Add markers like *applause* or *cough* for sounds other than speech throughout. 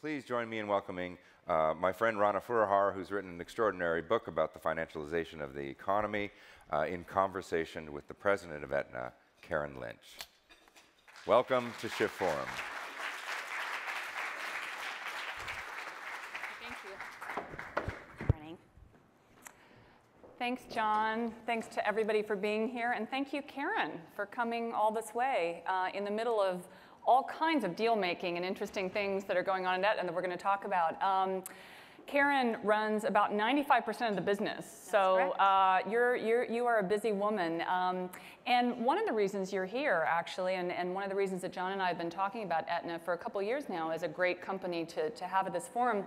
Please join me in welcoming uh, my friend Rana Foroohar, who's written an extraordinary book about the financialization of the economy, uh, in conversation with the president of Aetna, Karen Lynch. Welcome to Shift Forum. Thank you. Morning. Thanks, John. Thanks to everybody for being here. And thank you, Karen, for coming all this way uh, in the middle of all kinds of deal making and interesting things that are going on in that and that we're going to talk about. Um, Karen runs about 95% of the business. That's so uh, you're, you're, you are a busy woman. Um, and one of the reasons you're here, actually, and, and one of the reasons that John and I have been talking about Aetna for a couple years now as a great company to, to have at this forum,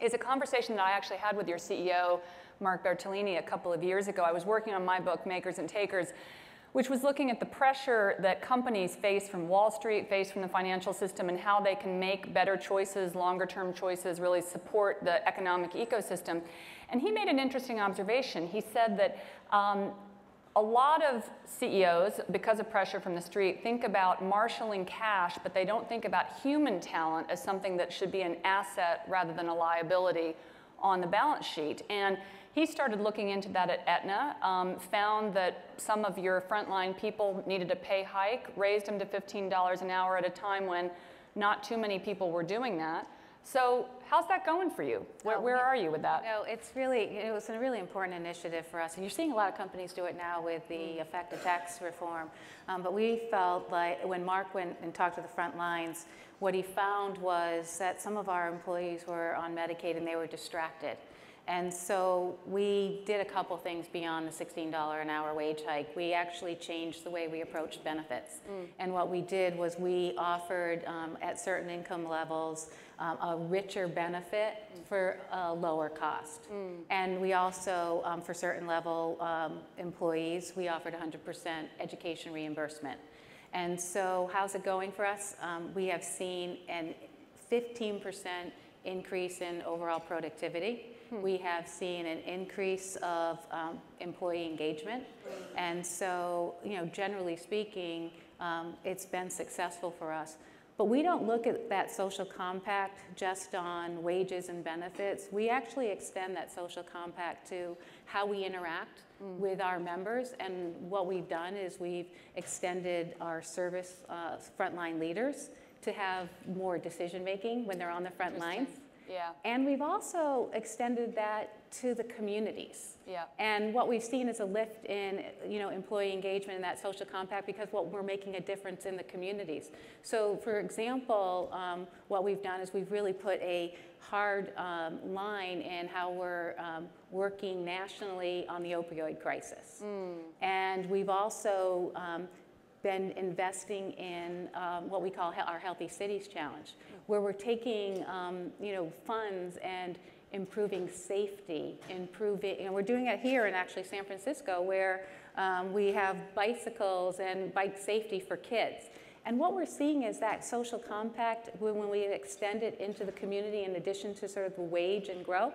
is a conversation that I actually had with your CEO, Mark Bertolini, a couple of years ago. I was working on my book, Makers and Takers, which was looking at the pressure that companies face from Wall Street, face from the financial system, and how they can make better choices, longer term choices, really support the economic ecosystem. And he made an interesting observation. He said that um, a lot of CEOs, because of pressure from the street, think about marshaling cash, but they don't think about human talent as something that should be an asset rather than a liability on the balance sheet. And he started looking into that at Aetna, um, found that some of your frontline people needed a pay hike, raised them to $15 an hour at a time when not too many people were doing that. So how's that going for you? Where, where are you with that? No, it's really, it was a really important initiative for us. And you're seeing a lot of companies do it now with the mm. effective tax reform. Um, but we felt like when Mark went and talked to the front lines, what he found was that some of our employees were on Medicaid and they were distracted. And so we did a couple things beyond the $16 an hour wage hike. We actually changed the way we approached benefits. Mm. And what we did was we offered um, at certain income levels um, a richer benefit mm. for a lower cost. Mm. And we also, um, for certain level um, employees, we offered 100% education reimbursement. And so how's it going for us? Um, we have seen a 15% increase in overall productivity. We have seen an increase of um, employee engagement. And so, you know, generally speaking, um, it's been successful for us. But we don't look at that social compact just on wages and benefits. We actually extend that social compact to how we interact mm. with our members. And what we've done is we've extended our service uh, frontline leaders to have more decision making when they're on the front lines. Yeah. And we've also extended that to the communities. Yeah. And what we've seen is a lift in, you know, employee engagement in that social compact because what we're making a difference in the communities. So, for example, um, what we've done is we've really put a hard um, line in how we're um, working nationally on the opioid crisis. Mm. And we've also um, been investing in um, what we call our Healthy Cities Challenge, where we're taking um, you know funds and improving safety, improving, and we're doing it here in actually San Francisco, where um, we have bicycles and bike safety for kids. And what we're seeing is that social compact, when we extend it into the community in addition to sort of the wage and growth,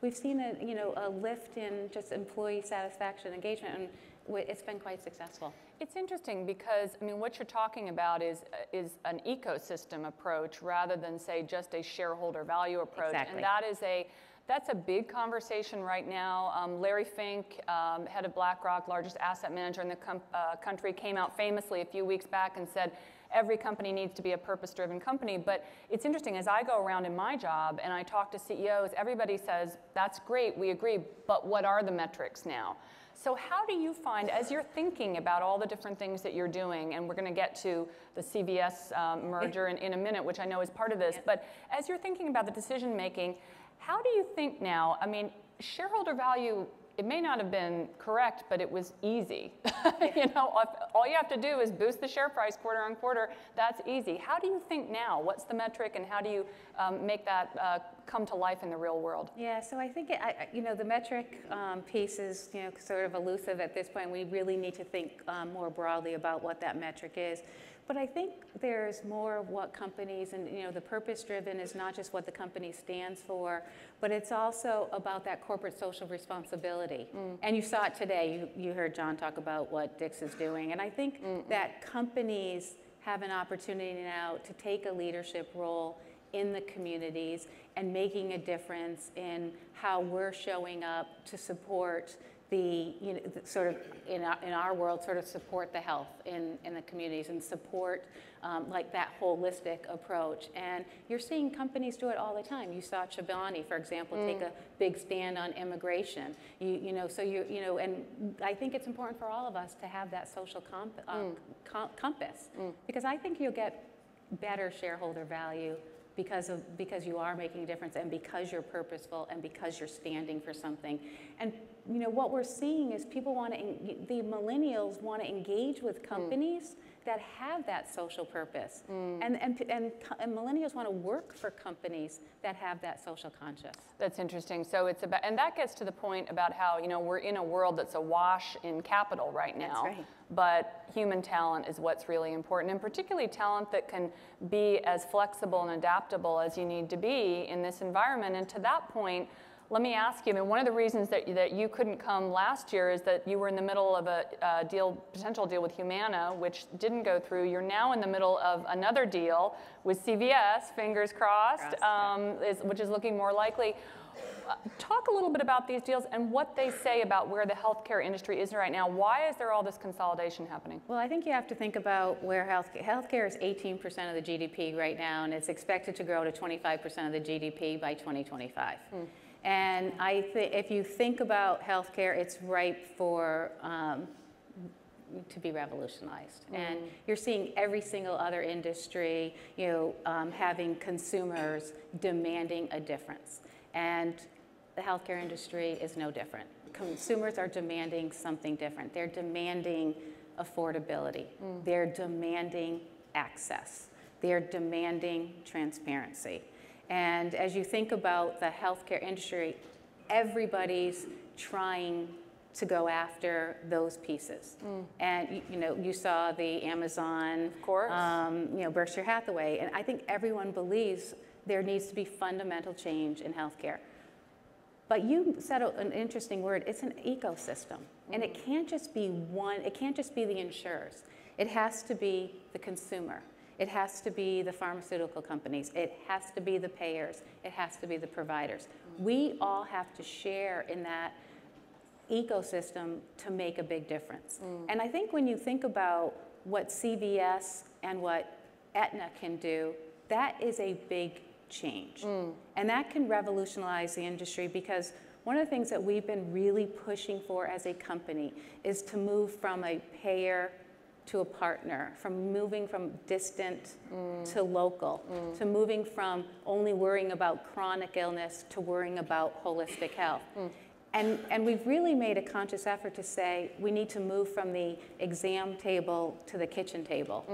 we've seen a, you know, a lift in just employee satisfaction engagement. And it's been quite successful. It's interesting because, I mean, what you're talking about is, uh, is an ecosystem approach rather than, say, just a shareholder value approach. Exactly. And that is a, that's a big conversation right now. Um, Larry Fink, um, head of BlackRock, largest asset manager in the uh, country, came out famously a few weeks back and said, every company needs to be a purpose-driven company. But it's interesting, as I go around in my job and I talk to CEOs, everybody says, that's great, we agree, but what are the metrics now? So how do you find, as you're thinking about all the different things that you're doing, and we're going to get to the CVS um, merger in, in a minute, which I know is part of this, but as you're thinking about the decision making, how do you think now, I mean, shareholder value it may not have been correct, but it was easy. *laughs* you know, all you have to do is boost the share price quarter on quarter. That's easy. How do you think now? What's the metric, and how do you um, make that uh, come to life in the real world? Yeah, so I think it, I, you know the metric um, piece is you know sort of elusive at this point. We really need to think um, more broadly about what that metric is. But I think there's more of what companies, and you know, the purpose driven is not just what the company stands for, but it's also about that corporate social responsibility. Mm. And you saw it today. You, you heard John talk about what Dick's is doing. And I think mm that companies have an opportunity now to take a leadership role in the communities and making a difference in how we're showing up to support the, you know, the sort of, in our, in our world, sort of support the health in, in the communities and support um, like that holistic approach. And you're seeing companies do it all the time. You saw Chobani, for example, take a big stand on immigration. You, you know, so you, you know, and I think it's important for all of us to have that social comp, uh, com- compass because I think you'll get better shareholder value because of because you are making a difference and because you're purposeful and because you're standing for something and you know what we're seeing is people want to the millennials want to engage with mm. companies that have that social purpose mm. and, and, and, and millennials want to work for companies that have that social conscience. That's interesting. So it's about, and that gets to the point about how, you know, we're in a world that's awash in capital right now. right. But human talent is what's really important, and particularly talent that can be as flexible and adaptable as you need to be in this environment. And to that point, let me ask you, I mean, one of the reasons that, that you couldn't come last year is that you were in the middle of a, uh deal, potential deal with Humana, which didn't go through. You're now in the middle of another deal with CVS, fingers crossed, Crossed, yeah. um, is, which is looking more likely. Uh, Talk a little bit about these deals and what they say about where the healthcare industry is right now. Why is there all this consolidation happening? Well, I think you have to think about where health healthcare is 18% of the GDP right now, and it's expected to grow to 25% of the GDP by 2025. And I think if you think about healthcare, it's ripe for um, to be revolutionized. And you're seeing every single other industry, you know, um, having consumers demanding a difference. And the healthcare industry is no different. Consumers are demanding something different. They're demanding affordability. They're demanding access. They're demanding transparency. And as you think about the healthcare industry, everybody's trying to go after those pieces. And you, you know, you saw the Amazon, Of course. um, you know, Berkshire Hathaway, and I think everyone believes there needs to be fundamental change in healthcare. But you said an interesting word. It's an ecosystem, and it can't just be one. It can't just be the insurers. It has to be the consumer. It has to be the pharmaceutical companies. It has to be the payers. It has to be the providers. We all have to share in that ecosystem to make a big difference. Mm. And I think when you think about what CVS and what Aetna can do, that is a big change. Mm. And that can revolutionize the industry because one of the things that we've been really pushing for as a company is to move from a payer to a partner, from moving from distant mm. to local, mm. to moving from only worrying about chronic illness to worrying about holistic health. Mm. And, and we've really made a conscious effort to say we need to move from the exam table to the kitchen table.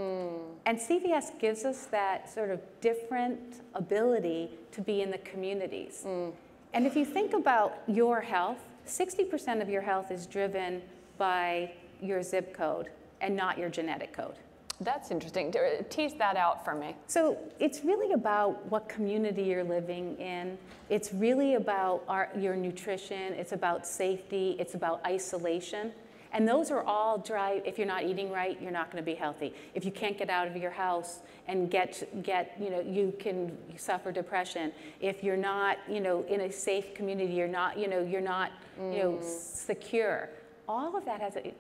And CVS gives us that sort of different ability to be in the communities. And if you think about your health, 60% of your health is driven by your zip code and not your genetic code. That's interesting. Tease that out for me. So it's really about what community you're living in. It's really about our, your nutrition. It's about safety. It's about isolation. And those are all drive. If you're not eating right, you're not going to be healthy. If you can't get out of your house and get get, you know, you can suffer depression. If you're not, you know, in a safe community, you're not, you know, you're not, you know, mm. secure. All of that has a,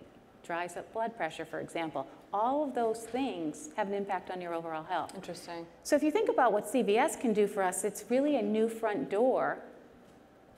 drives up blood pressure, for example. All of those things have an impact on your overall health. Interesting. So if you think about what CVS can do for us, it's really a new front door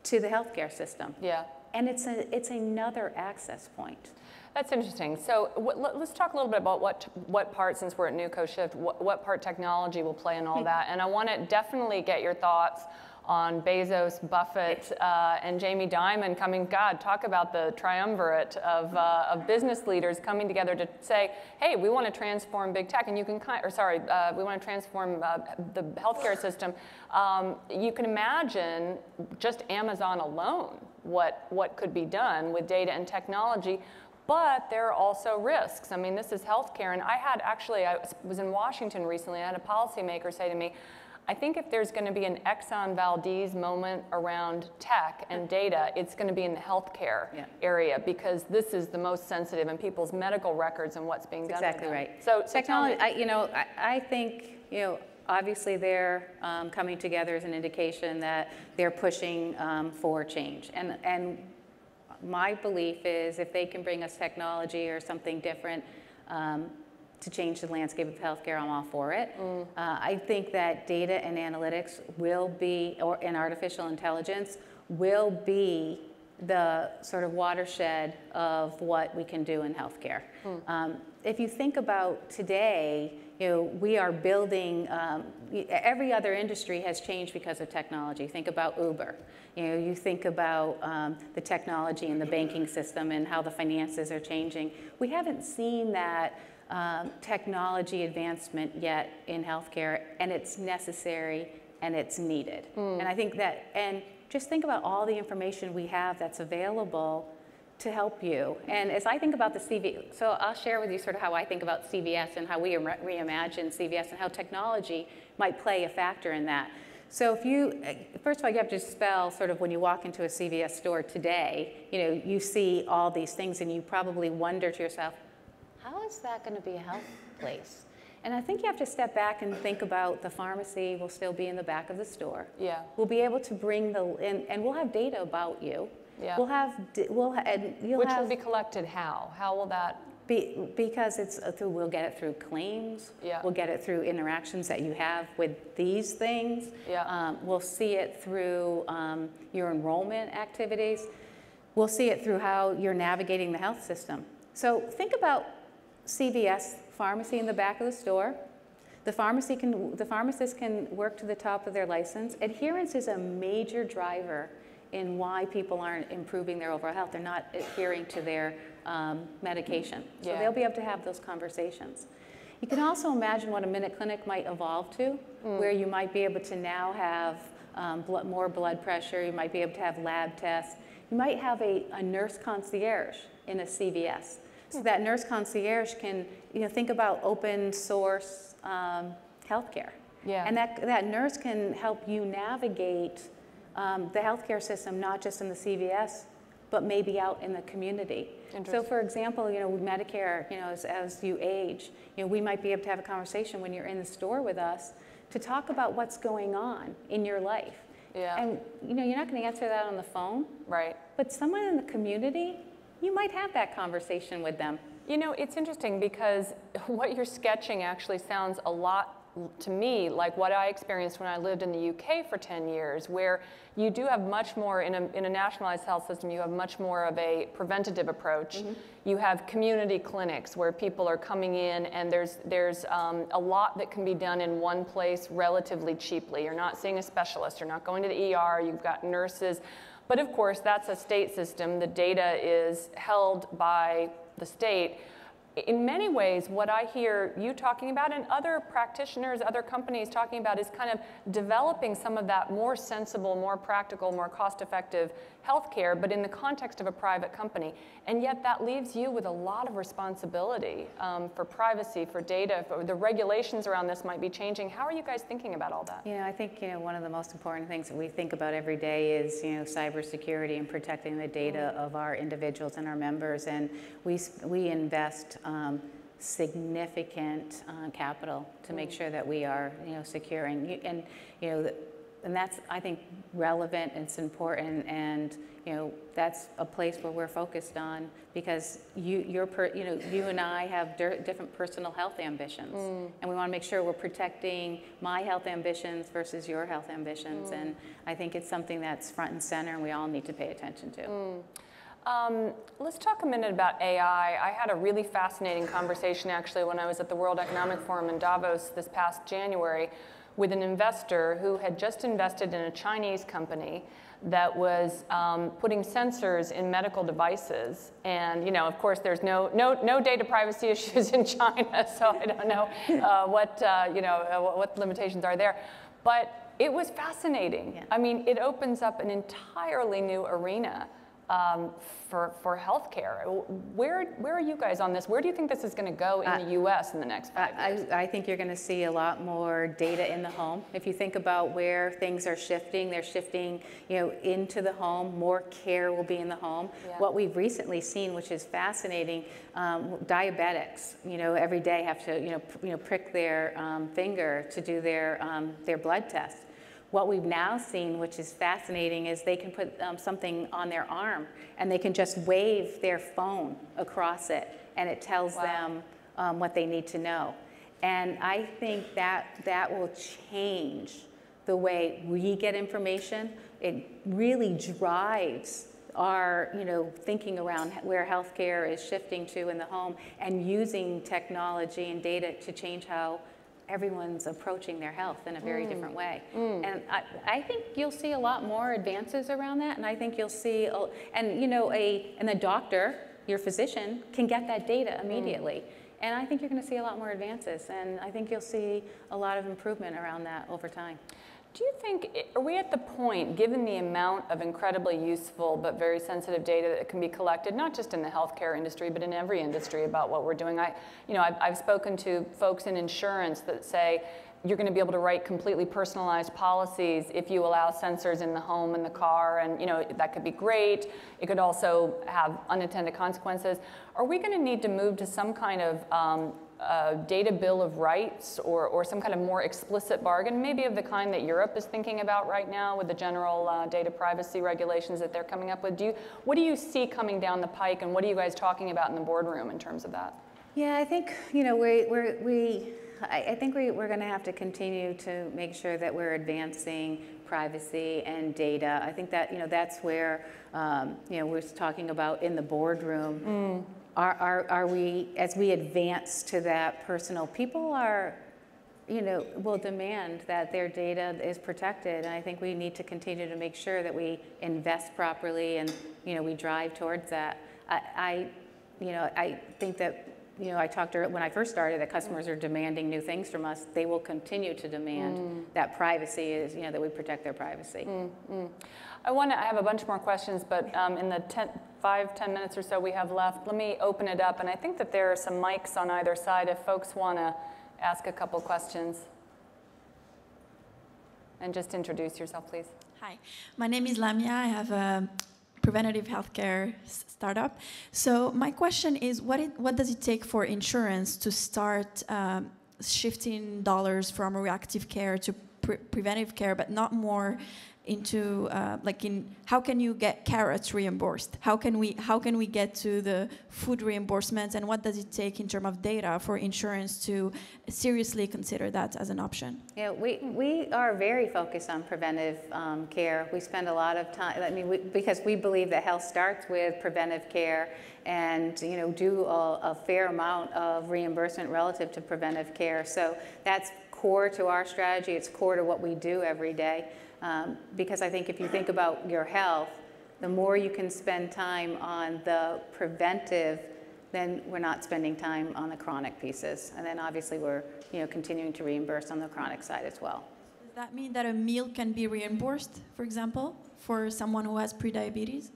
to the healthcare system. Yeah. And it's, a, it's another access point. That's interesting. So what, let, us talk a little bit about what what part, since we're at NewCo Shift, what, what part technology will play in all hmm. that. And I want to definitely get your thoughts on Bezos, Buffett, uh, and Jamie Dimon coming. God, talk about the triumvirate of, uh, of business leaders coming together to say, "Hey, we want to transform big tech," and you can kind, or sorry, uh, we want to transform uh, the healthcare system. Um, you can imagine just Amazon alone what what could be done with data and technology. But there are also risks. I mean, this is healthcare. And I had actually, I was in Washington recently, and I had a policymaker say to me, I think if there's going to be an Exxon Valdez moment around tech and data, it's going to be in the healthcare Yeah. area because this is the most sensitive in people's medical records and what's being done. with Exactly right. So, so technology, I, you know, I, I think you know, obviously they're um, coming together as an indication that they're pushing um, for change. And, and my belief is if they can bring us technology or something different um, to change the landscape of healthcare, I'm all for it. Uh, I think that data and analytics will be, or and artificial intelligence will be the sort of watershed of what we can do in healthcare. Um, if you think about today, you know, we are building, um, every other industry has changed because of technology. Think about Uber. You know, you think about um, the technology and the banking system and how the finances are changing. We haven't seen that um, technology advancement yet in healthcare, and it's necessary and it's needed. And I think that, and just think about all the information we have that's available to help you. And as I think about the CV, so I'll share with you sort of how I think about CVS and how we re- reimagine CVS and how technology might play a factor in that. So if you, uh, first of all, you have to spell sort of when you walk into a CVS store today, you know, you see all these things and you probably wonder to yourself, how is that going to be a health place? And I think you have to step back and think about the pharmacy will still be in the back of the store. Yeah. We'll be able to bring the, and, and we'll have data about you. Yeah. We'll have, we'll, ha- and you'll Which have. will be collected how? How will that? Be, because it's uh, through, we'll get it through claims. Yeah. We'll get it through interactions that you have with these things. Yeah. Um, we'll see it through um, your enrollment activities. We'll see it through how you're navigating the health system. So think about CVS pharmacy in the back of the store. The pharmacy can, the pharmacist can work to the top of their license. Adherence is a major driver in why people aren't improving their overall health. They're not adhering to their um, medication. So Yeah. they'll be able to have those conversations. You can also imagine what a MinuteClinic might evolve to, where you might be able to now have um, blood, more blood pressure, you might be able to have lab tests, you might have a, a nurse concierge in a CVS. So that nurse concierge can, you know, think about open source um, healthcare. Yeah. And that, that nurse can help you navigate um, the healthcare system, not just in the CVS, but maybe out in the community. So for example, you know, with Medicare, you know, as, as you age, you know, we might be able to have a conversation when you're in the store with us to talk about what's going on in your life. Yeah. And, you know, you're not going to answer that on the phone, Right. but someone in the community, you might have that conversation with them. You know, it's interesting because *laughs* what you're sketching actually sounds a lot to me like what I experienced when I lived in the UK for 10 years, where you do have much more, in a, in a nationalized health system, you have much more of a preventative approach. You have community clinics where people are coming in and there's, there's um, a lot that can be done in one place relatively cheaply. You're not seeing a specialist, you're not going to the ER, you've got nurses. But of course, that's a state system. The data is held by the state. In many ways, what I hear you talking about and other practitioners, other companies talking about is kind of developing some of that more sensible, more practical, more cost effective healthcare, but in the context of a private company. And yet, that leaves you with a lot of responsibility um, for privacy, for data, for the regulations around this might be changing. How are you guys thinking about all that? You know, I think, you know, one of the most important things that we think about every day is, you know, cybersecurity and protecting the data of our individuals and our members. And we, we invest um, significant uh, capital to make sure that we are, you know, securing. You- And, you know, the- and that's, I think, relevant, it's important, and, you know, that's a place where we're focused on, because you, you're, per- you know, you and I have dir- different personal health ambitions. Mm. And we want to make sure we're protecting my health ambitions versus your health ambitions, and mm. I think it's something that's front and center, and we all need to pay attention to. Mm. Um, let's talk a minute about AI. I had a really fascinating conversation actually when I was at the World Economic Forum in Davos this past January with an investor who had just invested in a Chinese company that was um, putting sensors in medical devices. And, you know, of course, there's no, no, no data privacy *laughs* issues in China, so I don't know uh, what, uh, you know, uh, what- limitations are there. But it was fascinating. Yeah. I mean, it opens up an entirely new arena um, for, for healthcare. Where, where are you guys on this? Where do you think this is going to go in the US in the next five I, years? I think you're going to see a lot more data in the home. If you think about where things are shifting, they're shifting, you know, into the home. More care will be in the home. Yeah. What we've recently seen, which is fascinating, um, diabetics, you know, every day have to, you know, pr- you know, prick their um, finger to do their um, their blood test. What we've now seen, which is fascinating, is they can put um, something on their arm and they can just wave their phone across it and it tells Wow. them um, what they need to know. And I think that that will change the way we get information. It really drives our, you know, thinking around where healthcare is shifting to in the home and using technology and data to change how everyone's approaching their health in a very mm. different way. Mm. And I, I think you'll see a lot more advances around that. And I think you'll see, a- and you know, a, and the doctor, your physician, can get that data mm. immediately. And I think you're going to see a lot more advances. And I think you'll see a lot of improvement around that over time. Do you think, are we at the point, given the amount of incredibly useful but very sensitive data that can be collected, not just in the healthcare industry, but in every industry about what we're doing? I, you know, I've, I've spoken to folks in insurance that say you're going to be able to write completely personalized policies if you allow sensors in the home and the car, and you know that could be great. It could also have unintended consequences. Are we going to need to move to some kind of um, uh, data bill of rights or, or some kind of more explicit bargain, maybe of the kind that Europe is thinking about right now with the general uh, data privacy regulations that they're coming up with. Do you, what do you see coming down the pike, and what are you guys talking about in the boardroom in terms of that? Yeah, I think, you know, we, we're, we, I, I think we, we're going to have to continue to make sure that we're advancing privacy and data. I think that, you know, that's where, um, you know, we're talking about in the boardroom. Are, are, are we, as we advance to that personal, people are, you know, will demand that their data is protected. And I think we need to continue to make sure that we invest properly and, you know, we drive towards that. I, I you know, I think that, you know, I talked to, when I first started, that customers are demanding new things from us. They will continue to demand mm. that privacy is, you know, that we protect their privacy. Mm, mm. I want to, I have a bunch more questions, but um, in the 10, five, 10 minutes or so we have left, let me open it up. And I think that there are some mics on either side if folks want to ask a couple questions. And just introduce yourself, please. Hi, my name is Lamia. I have a preventative healthcare startup. So my question is, what it, what does it take for insurance to start um, shifting dollars from reactive care to pre- preventive care, but not more into uh, like in how can you get carrots reimbursed? How can we how can we get to the food reimbursements, and what does it take in terms of data for insurance to seriously consider that as an option? Yeah, we, we are very focused on preventive um, care. We spend a lot of time, I mean, we, because we believe that health starts with preventive care and, you know, do a, a fair amount of reimbursement relative to preventive care. So that's core to our strategy. It's core to what we do every day. Um, because I think if you think about your health, the more you can spend time on the preventive then we're not spending time on the chronic pieces. And then obviously we're, you know, continuing to reimburse on the chronic side as well. Does that mean that a meal can be reimbursed, for example, for someone who has prediabetes?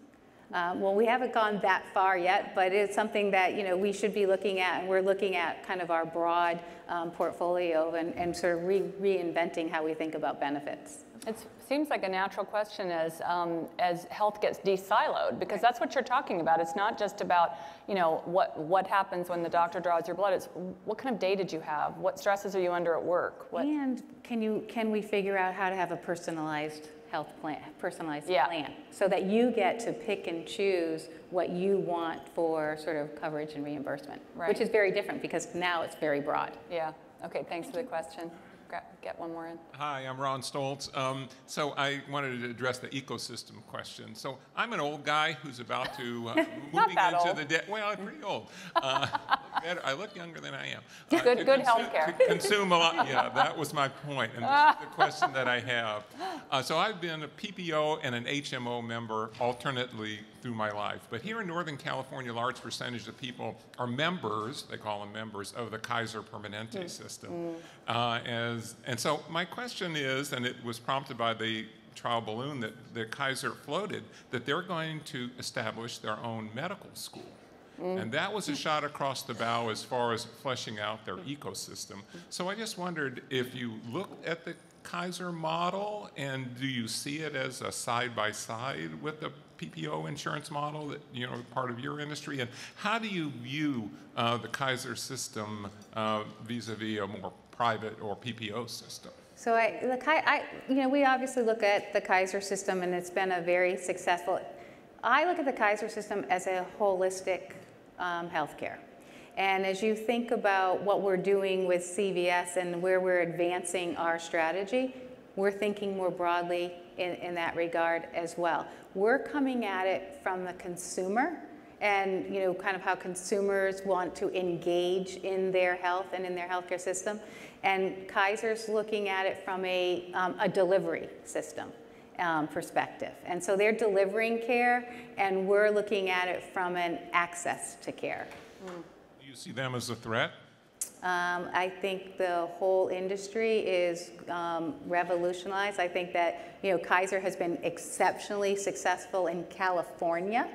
Uh, well, we haven't gone that far yet, but it's something that, you know, we should be looking at. And we're looking at kind of our broad um, portfolio and, and sort of re- reinventing how we think about benefits. It seems like a natural question as, um, as health gets de-siloed, because that's what you're talking about. It's not just about, you know, what, what happens when the doctor draws your blood. It's what kind of day did you have? What stresses are you under at work? What, And can you can we figure out how to have a personalized health plan, personalized Yeah. plan, so that you get to pick and choose what you want for sort of coverage and reimbursement, Right. which is very different because now it's very broad. yeah, okay, thanks for the question. Gra- Get one more in. Hi, I'm Ron Stoltz. Um, so I wanted to address the ecosystem question. So I'm an old guy who's about to uh, *laughs* moving into old. the de- well, I'm pretty old. Uh, better- I look younger than I am. *laughs* Uh, Good- to good consu- healthcare. to Consume a lot. Yeah, that was my point, and the question that I have. Uh, so I've been a PPO and an HMO member alternately through my life. But here in Northern California, a large percentage of people are members, they call them members, of the Kaiser Permanente system. Uh, as, and so my question is, and it was prompted by the trial balloon that, that Kaiser floated that they're going to establish their own medical school. And that was a shot across the bow as far as fleshing out their ecosystem. So I just wondered if you looked at the Kaiser model and do you see it as a side by side with the PPO insurance model that you know part of your industry? And how do you view uh, the Kaiser system uh, vis-a-vis a more private or PPO system? So I, Ki- I, you know, we obviously look at the Kaiser system, and it's been a very successful. I look at the Kaiser system as a holistic um, healthcare. And as you think about what we're doing with CVS and where we're advancing our strategy, we're thinking more broadly in, in that regard as well. We're coming at it from the consumer and you know kind of how consumers want to engage in their health and in their healthcare system and kaiser's looking at it from a, um, a delivery system um, perspective and so they're delivering care and we're looking at it from an access to care Do you see them as a threat? um, I think the whole industry is um, revolutionized. I think that you know Kaiser has been exceptionally successful in California,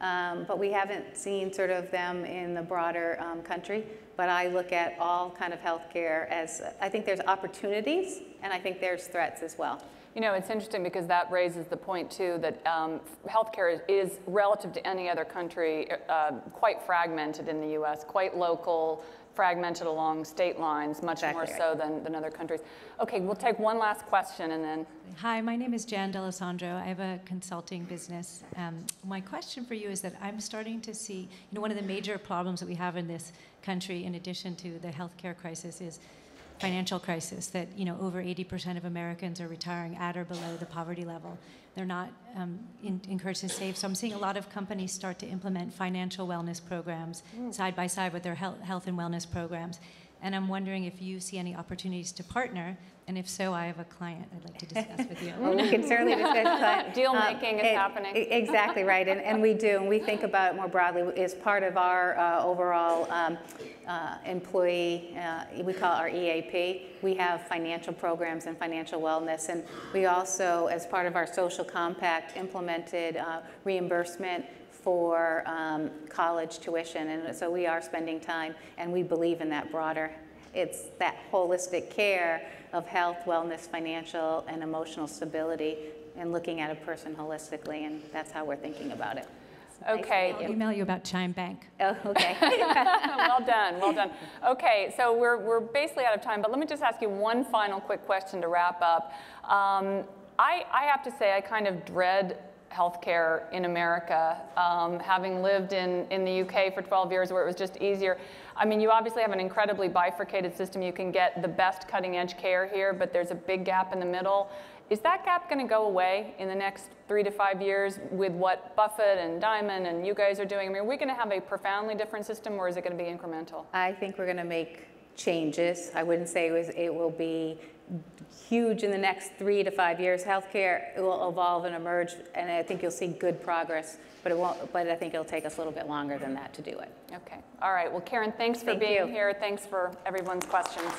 um, but we haven't seen sort of them in the broader um, country. But I look at all kind of healthcare as I think there's opportunities and I think there's threats as well. You know, it's interesting because that raises the point too that um, healthcare is, is relative to any other country uh, quite fragmented in the U.S., quite local, fragmented along state lines, much more Exactly so than, than other countries. Okay, we'll take one last question and then. Hi, my name is Jan D'Alessandro. I have a consulting business. Um, my question for you is that I'm starting to see, you know, one of the major problems that we have in this country, in addition to the healthcare crisis, is financial crisis. That you know, over 80% of Americans are retiring at or below the poverty level. They're not um, in, encouraged to save. So I'm seeing a lot of companies start to implement financial wellness programs side by side with their health, health and wellness programs. And I'm wondering if you see any opportunities to partner, and if so, I have a client I'd like to discuss with you. *laughs* Well, we can certainly *laughs* discuss that. *laughs* Deal Um, making is e- happening. Exactly right, and, and we do, and we think about it more broadly. As part of our uh, overall um, uh, employee, uh, we call it our EAP, we have financial programs and financial wellness, and we also, as part of our social compact, implemented uh, reimbursement for um, college tuition, and so we are spending time, and we believe in that broader it's that holistic care of health, wellness, financial, and emotional stability, and looking at a person holistically, and that's how we're thinking about it. Okay. I'll email you about Chime Bank. Oh, okay. *laughs* *laughs* well done, well done. Okay, so we're, we're basically out of time, but let me just ask you one final quick question to wrap up. Um, I, I have to say, I kind of dread healthcare in America, um, having lived in, in the UK for 12 years where it was just easier. I mean, you obviously have an incredibly bifurcated system. You can get the best cutting edge care here, but there's a big gap in the middle. Is that gap going to go away in the next three to five years with what Buffett and Dimon and you guys are doing? I mean, are we going to have a profoundly different system or is it going to be incremental? I think we're going to make changes. I wouldn't say it, was, it will be huge in the next three to five years. Healthcare will evolve and emerge, and I think you'll see good progress. But it won't. But I think it'll take us a little bit longer than that to do it. Okay. All right. Well, Karen, thanks for Thank being you. here. Thanks for everyone's questions.